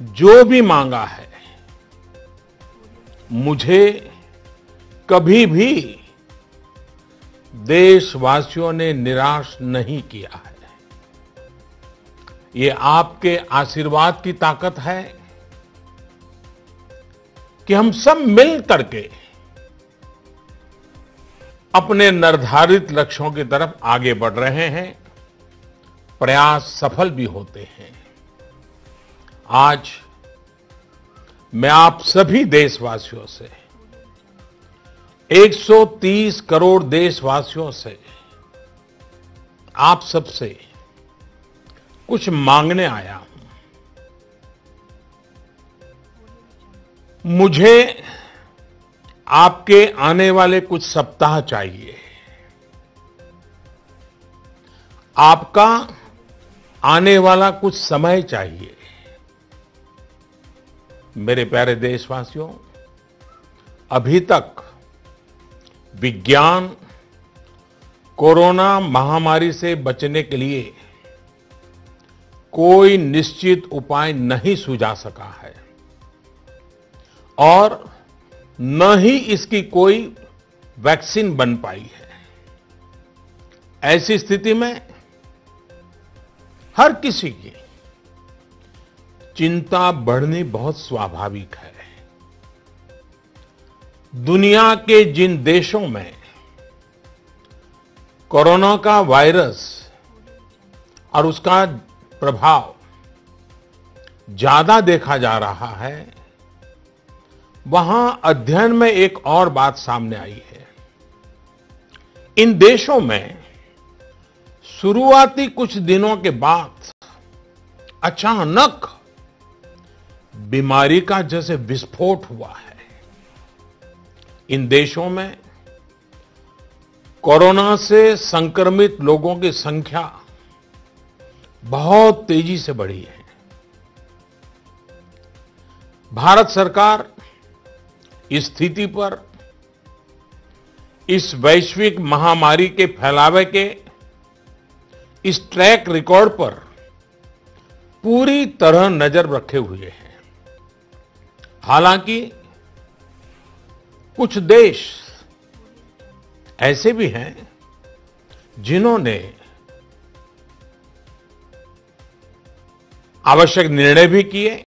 जो भी मांगा है, मुझे कभी भी देशवासियों ने निराश नहीं किया है। ये आपके आशीर्वाद की ताकत है कि हम सब मिल करके अपने निर्धारित लक्ष्यों की तरफ़ आगे बढ़ रहे हैं, प्रयास सफल भी होते हैं। आज मैं आप सभी देशवासियों से 130 करोड़ देशवासियों से, आप सबसे कुछ मांगने आया हूँ। मुझे आपके आने वाले कुछ सप्ताह चाहिए। आपका आने वाला कुछ समय चाहिए। मेरे प्यारे देशवासियों, अभी तक विज्ञान कोरोना महामारी से बचने के लिए कोई निश्चित उपाय नहीं सुझा सका है। और न ही इसकी कोई वैक्सीन बन पाई है। ऐसी स्थिति में हर किसी की चिंता बढ़नी बहुत स्वाभाविक है। दुनिया के जिन देशों में कोरोना का वायरस और उसका प्रभाव ज़्यादा देखा जा रहा है, वहाँ अध्ययन में एक और बात सामने आई है। इन देशों में शुरुआती कुछ दिनों के बाद अचानक बीमारी का जैसे विस्फोट हुआ है। इन देशों में कोरोना से संक्रमित लोगों की संख्या बहुत तेज़ी से बढ़ी है। भारत सरकार इस स्थिति पर इस वैश्विक महामारी के फैलावे के इस ट्रैक रिकॉर्ड पर पूरी तरह नज़र रखे हुए हैं। हालाँकि कुछ देश ऐसे भी हैं जिन्होंने आवश्यक निर्णय भी किए।